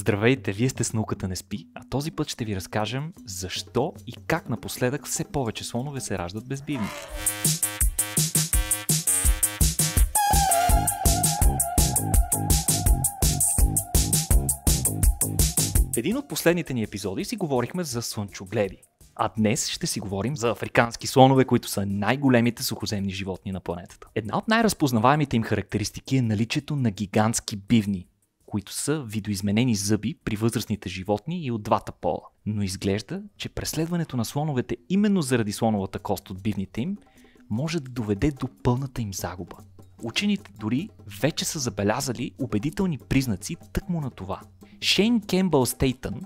Здравейте, вие сте с науката не спи, а този път ще ви разкажем защо и как напоследък все повече слонове се раждат безбивни. В един от последните ни епизоди си говорихме за слънчогледи. А днес ще си говорим за африкански слонове, които са най-големите сухоземни животни на планетата. Една от най-разпознаваемите им характеристики е наличието на гигантски бивни, които са видоизменени зъби при възрастните животни и от двата пола. Но изглежда, че преследването на слоновете именно заради слоновата кост от бивните им може да доведе до пълната им загуба. Учените дори вече са забелязали убедителни признаци тъкмо на това. Шейн Кембъл Стейтън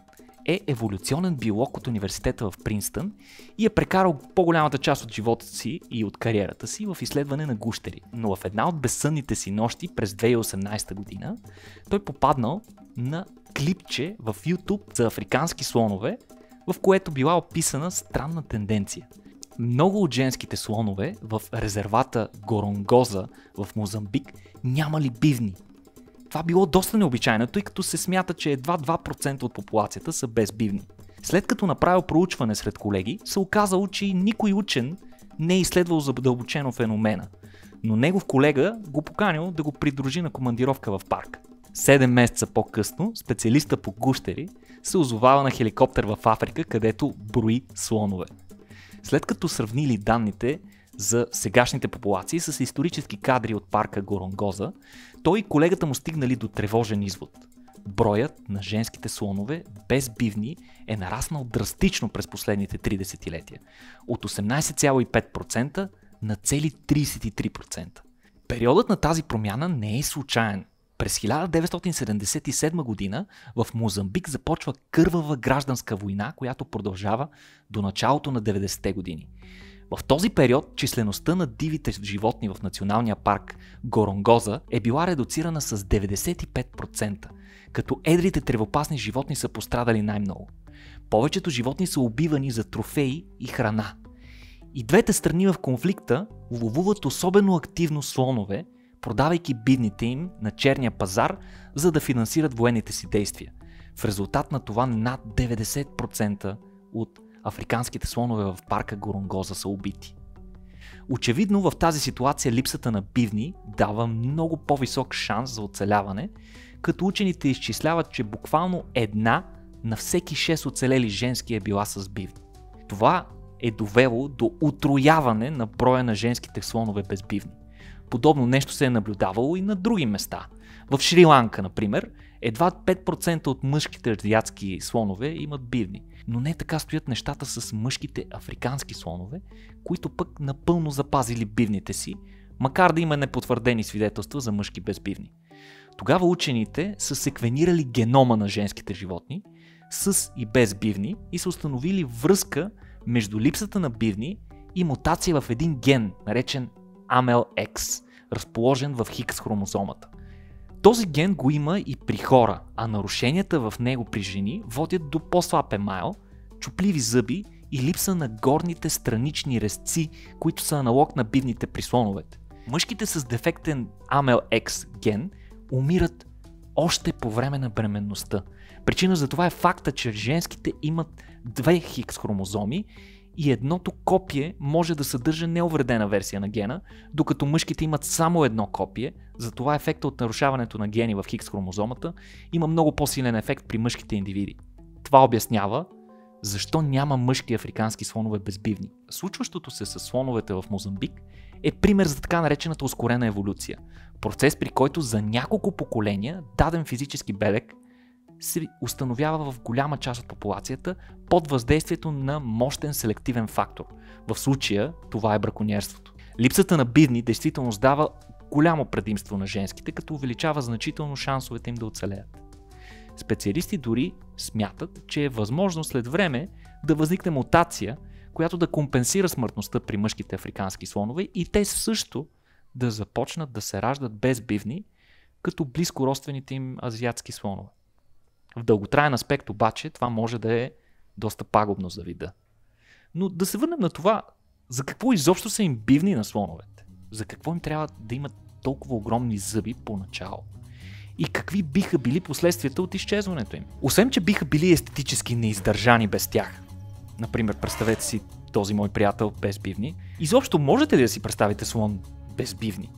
е еволюционен биолог от университета в Принстън и е прекарал по-голямата част от живота си и от кариерата си в изследване на гущери. Но в една от безсънните си нощи през 2018 година той попаднал на клипче в YouTube за африкански слонове, в което била описана странна тенденция. Много от женските слонове в резервата Горонгоза в Мозамбик нямали бивни, това било доста необичайно, тъй като се смята, че едва 2% от популацията са безбивни. След като направил проучване сред колеги, се оказало, че никой учен не е изследвал задълбочено феномена, но негов колега го поканил да го придружи на командировка в парк. Седем месеца по-късно специалиста по гущери се озовава на хеликоптер в Африка, където брои слонове. След като сравнили данните за сегашните популации с исторически кадри от парка Горонгоза, той и колегата му стигнали до тревожен извод. Броят на женските слонове без бивни е нараснал драстично през последните 30 десетилетия. От 18,5% на цели 33%. Периодът на тази промяна не е случайен. През 1977 година в Мозамбик започва кървава гражданска война, която продължава до началото на 90-те години. В този период числеността на дивите животни в националния парк Горонгоза е била редуцирана с 95%, като едрите тревопасни животни са пострадали най-много. Повечето животни са убивани за трофеи и храна. И двете страни в конфликта ловуват особено активно слонове, продавайки бидните им на черния пазар, за да финансират военните си действия. В резултат на това над 90% от африканските слонове в парка Горонгоза са убити. Очевидно в тази ситуация липсата на бивни дава много по-висок шанс за оцеляване, като учените изчисляват, че буквално една на всеки 6 оцелели женски е била с бивни. Това е довело до утрояване на броя на женските слонове без бивни. Подобно нещо се е наблюдавало и на други места. В Шри-Ланка, например, едва 5% от мъжките азиатски слонове имат бивни – но не така стоят нещата с мъжките африкански слонове, които пък напълно запазили бивните си, макар да има непотвърдени свидетелства за мъжки безбивни. Тогава учените са секвенирали генома на женските животни с и без бивни и са установили връзка между липсата на бивни и мутация в един ген, наречен AML-X, разположен в Хикс хромозомата. Този ген го има и при хора, а нарушенията в него при жени водят до по-слаб емайл, чупливи зъби и липса на горните странични резци, които са аналог на бивните при слоновете. Мъжките с дефектен AML-X ген умират още по време на бременността. Причина за това е факта, че женските имат две хикс хромозоми и едното копие може да съдържа неувредена версия на гена, докато мъжките имат само едно копие, затова ефекта от нарушаването на гени в хикс хромозомата има много по-силен ефект при мъжките индивиди. Това обяснява защо няма мъжки африкански слонове безбивни. Случващото се с слоновете в Мозамбик е пример за така наречената ускорена еволюция. Процес, при който за няколко поколения даден физически белег се установява в голяма част от популацията под въздействието на мощен селективен фактор. В случая това е браконьерството. Липсата на бивни действително дава голямо предимство на женските, като увеличава значително шансовете им да оцелеят. Специалисти дори смятат, че е възможно след време да възникне мутация, която да компенсира смъртността при мъжките африкански слонове и те също да започнат да се раждат без бивни, като близко родствените им азиатски слонове. В дълготраен аспект обаче това може да е доста пагубно за вида. Но да се върнем на това, за какво изобщо са им бивни на слоновете? За какво им трябва да имат толкова огромни зъби поначало? и какви биха били последствията от изчезването им. Освен, че биха били естетически неиздържани без тях. Например, представете си този мой приятел без бивни. Изобщо можете ли да си представите слон без бивни?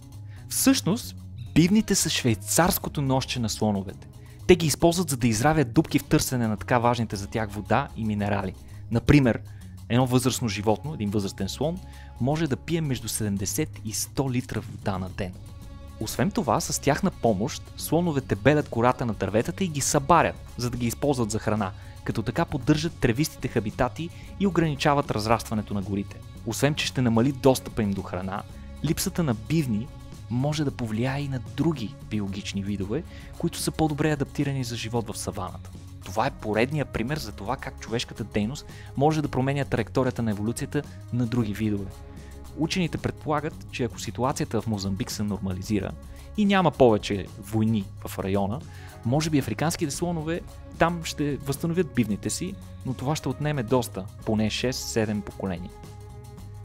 Всъщност, бивните са швейцарското ноще на слоновете. Те ги използват за да изравят дубки в търсене на така важните за тях вода и минерали. Например, едно възрастно животно, един възрастен слон, може да пие между 70 и 100 литра вода на ден. Освен това, с тяхна помощ, слоновете белят кората на дърветата и ги събарят, за да ги използват за храна, като така поддържат тревистите хабитати и ограничават разрастването на горите. Освен, че ще намали достъпа им до храна, липсата на бивни може да повлияе и на други биологични видове, които са по-добре адаптирани за живот в саваната. Това е поредния пример за това как човешката дейност може да променя траекторията на еволюцията на други видове. Учените предполагат, че ако ситуацията в Мозамбик се нормализира и няма повече войни в района, може би африканските слонове там ще възстановят бивните си, но това ще отнеме доста, поне 6-7 поколения.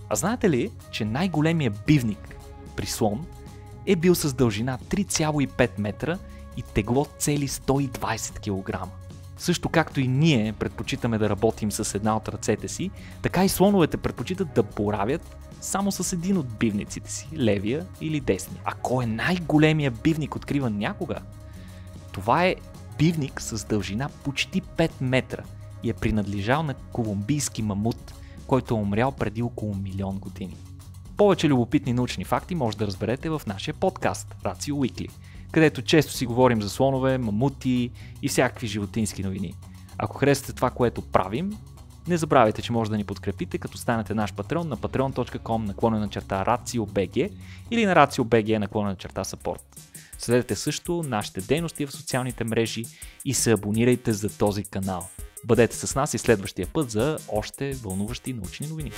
А знаете ли, че най-големия бивник при слон е бил с дължина 3,5 метра и тегло цели 120 кг. Също както и ние предпочитаме да работим с една от ръцете си, така и слоновете предпочитат да боравят само с един от бивниците си, левия или десния. А кой е най-големия бивник откриван някога? Това е бивник с дължина почти 5 метра и е принадлежал на колумбийски мамут, който е умрял преди около милион години. Повече любопитни научни факти може да разберете в нашия подкаст Рацио Уикли, където често си говорим за слонове, мамути и всякакви животински новини. Ако харесате това, което правим, не забравяйте, че може да ни подкрепите, като станете наш патрон на patreon.com наклонена черта RACIOBG или на RACIOBG наклонена черта support. Следете също нашите дейности в социалните мрежи и се абонирайте за този канал. Бъдете с нас и следващия път за още вълнуващи научни новини.